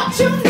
what you need.